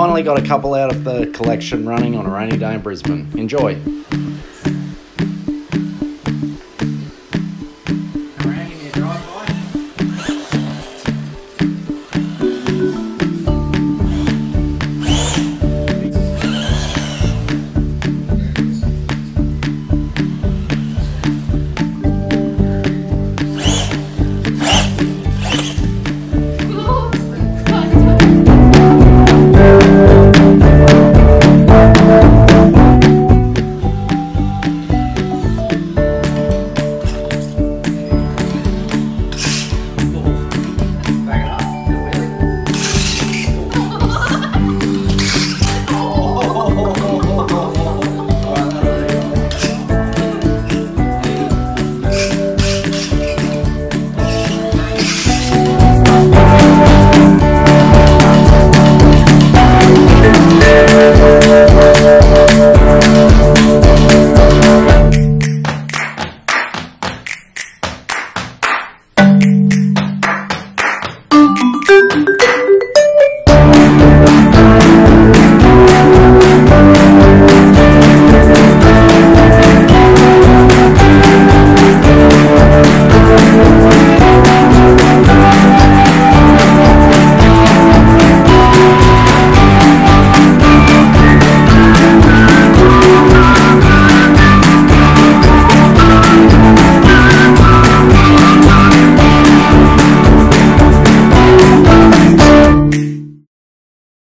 Finally got a couple out of the collection running on a rainy day in Brisbane. Enjoy.